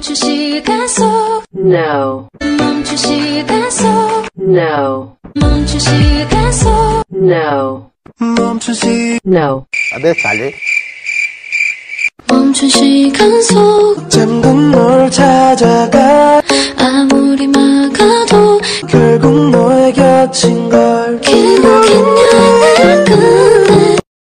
멈춘 시간 속. No, 멈춘 시간 속. No, 멈춘 시간 속. No, 멈춘 시 no. Adesso sali. 멈춘 시간 속. 잠든 널 찾아가. 아무리 막아도 결국 너의 곁인 걸